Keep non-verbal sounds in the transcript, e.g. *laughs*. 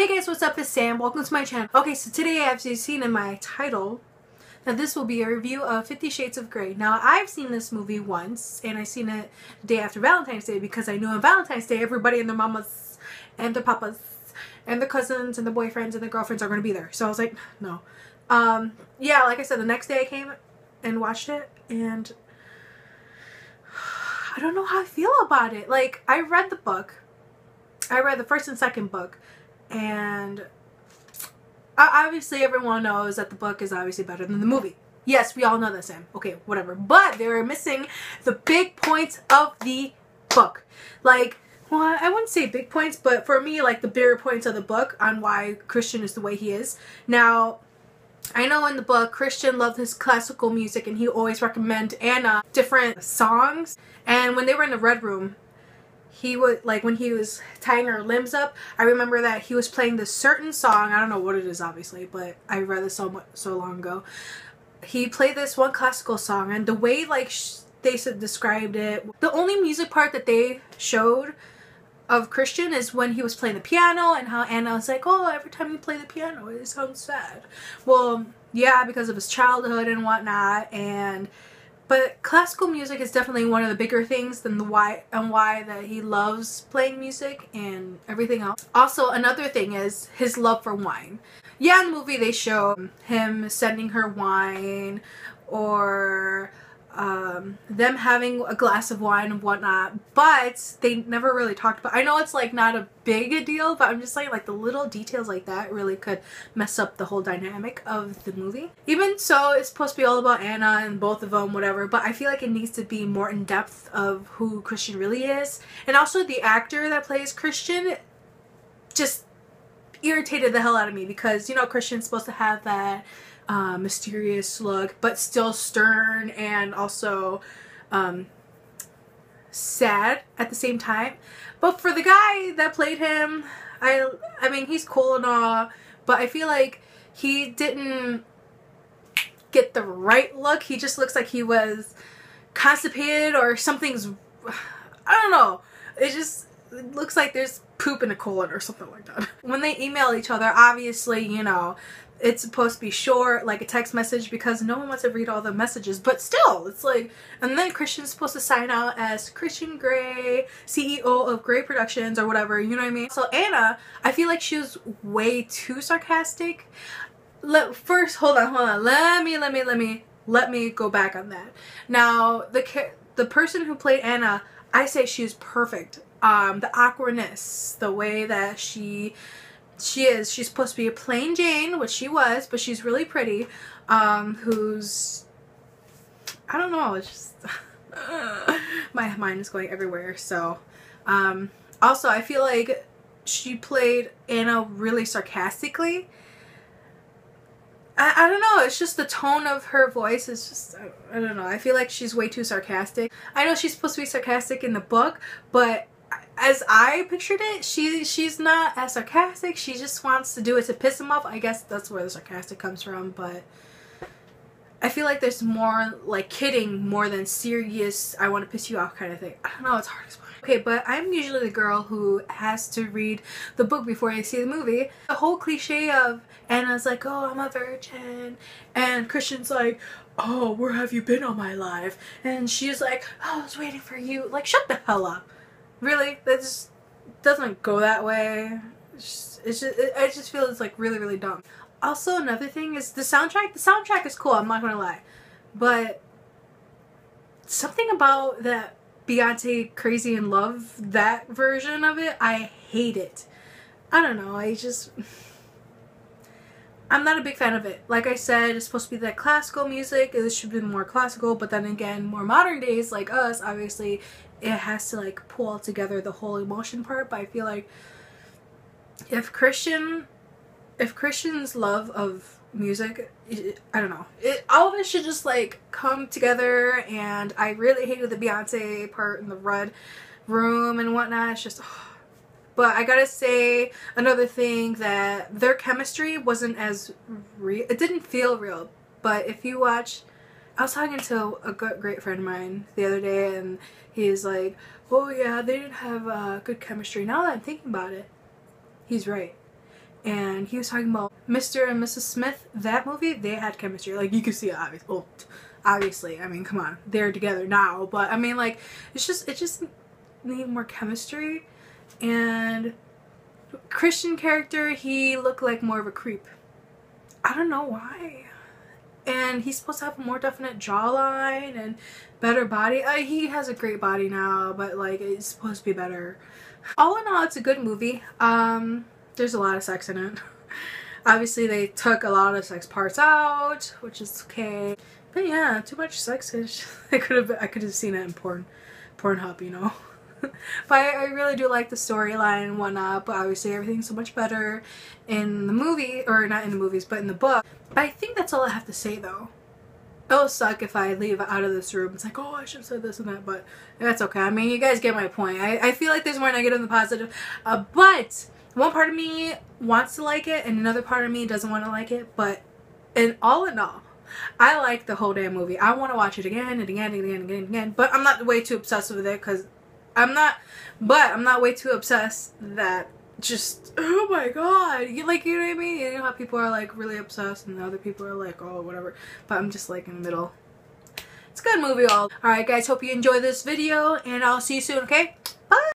Hey guys, what's up? It's Sam. Welcome to my channel. Okay, so today I've seen in my title that this will be a review of Fifty Shades of Grey. Now, I've seen this movie once, and I seen it the day after Valentine's Day because I knew on Valentine's Day everybody and their mamas and their papas and their cousins and the boyfriends and the girlfriends are going to be there. So I was like, no. Um, yeah, like I said, the next day I came and watched it, and *sighs* I don't know how I feel about it. Like, I read the book. I read the first and second book and obviously everyone knows that the book is obviously better than the movie. Yes, we all know that, Sam. Okay, whatever. But they were missing the big points of the book. Like, well, I wouldn't say big points, but for me, like the bigger points of the book on why Christian is the way he is. Now, I know in the book, Christian loved his classical music and he always recommend Anna different songs. And when they were in the Red Room, he would like when he was tying her limbs up i remember that he was playing this certain song i don't know what it is obviously but i read this so much so long ago. He played this one classical song and the way like they said described it the only music part that they showed of christian is when he was playing the piano and how anna was like oh every time you play the piano it sounds sad. Well yeah because of his childhood and whatnot and but classical music is definitely one of the bigger things than the why and why that he loves playing music and everything else. Also, another thing is his love for wine. Yeah, in the movie they show him sending her wine or um, them having a glass of wine and whatnot, but they never really talked about. I know it's like not a big a deal, but I'm just saying like the little details like that really could mess up the whole dynamic of the movie. Even so, it's supposed to be all about Anna and both of them, whatever. But I feel like it needs to be more in depth of who Christian really is, and also the actor that plays Christian just irritated the hell out of me because you know Christian's supposed to have that uh, mysterious look, but still stern and also um, sad at the same time. But for the guy that played him, I I mean he's cool and all, but I feel like he didn't get the right look. He just looks like he was constipated or something's I don't know. It just it looks like there's poop in a colon or something like that. When they email each other, obviously, you know, it's supposed to be short, like a text message, because no one wants to read all the messages. But still, it's like, and then Christian's supposed to sign out as Christian Grey, CEO of Grey Productions or whatever, you know what I mean? So Anna, I feel like she was way too sarcastic. Let first, hold on, hold on. Let me, let me, let me, let me go back on that. Now, the the person who played Anna, I say she was perfect. Um, the awkwardness, the way that she she is. She's supposed to be a plain Jane, which she was, but she's really pretty. Um, who's I don't know. It's just *laughs* my mind is going everywhere. So, um, also I feel like she played Anna really sarcastically. I, I don't know. It's just the tone of her voice is just I, I don't know. I feel like she's way too sarcastic. I know she's supposed to be sarcastic in the book, but as I pictured it, she she's not as sarcastic. She just wants to do it to piss him off. I guess that's where the sarcastic comes from, but I feel like there's more like kidding more than serious I want to piss you off kind of thing. I don't know, it's hard to explain. Okay, but I'm usually the girl who has to read the book before I see the movie. The whole cliche of Anna's like, oh, I'm a virgin. And Christian's like, oh, where have you been all my life? And she's like, oh, I was waiting for you. Like, shut the hell up. Really? That just doesn't go that way. It's just, it's just it, I just feel it's like really, really dumb. Also, another thing is the soundtrack. The soundtrack is cool, I'm not gonna lie. But something about that Beyonce Crazy in Love, that version of it, I hate it. I don't know, I just... I'm not a big fan of it. Like I said, it's supposed to be that classical music. It should be more classical, but then again, more modern days like us, obviously, it has to like pull together the whole emotion part but i feel like if christian if christian's love of music i don't know it all of it should just like come together and i really hated the beyonce part in the red room and whatnot it's just oh. but i gotta say another thing that their chemistry wasn't as real it didn't feel real but if you watch I was talking to a great friend of mine the other day and he's like, oh yeah, they didn't have uh, good chemistry. Now that I'm thinking about it, he's right. and he was talking about Mr. and Mrs. Smith. That movie, they had chemistry. Like you can see it obviously. Oh, obviously, I mean, come on, they're together now. But I mean, like, it's just it just need more chemistry. And Christian character, he looked like more of a creep. I don't know why. And he's supposed to have a more definite jawline and better body. Uh, he has a great body now, but like it's supposed to be better. All in all, it's a good movie. Um, there's a lot of sex in it. *laughs* Obviously, they took a lot of sex parts out, which is okay. But yeah, too much sex. *laughs* I could have I could have seen it in porn, Pornhub, you know. *laughs* but I, I, really do like the storyline and whatnot. But obviously, everything's so much better in the movie, or not in the movies, but in the book. I think that's all I have to say, though. It'll suck if I leave out of this room. It's like, oh, I should have said this and that, but that's okay. I mean, you guys get my point. I, I feel like there's more negative than positive. Uh, but one part of me wants to like it, and another part of me doesn't want to like it. But in all in all, I like the whole damn movie. I want to watch it again and again and again and again and again. But I'm not way too obsessed with it because I'm not. But I'm not way too obsessed that just oh my god. You like you know what i mean? You know how people are like really obsessed and other people are like oh whatever. But i'm just like in the middle. It's a good movie all. All right guys. Hope you enjoy this video and i'll see you soon okay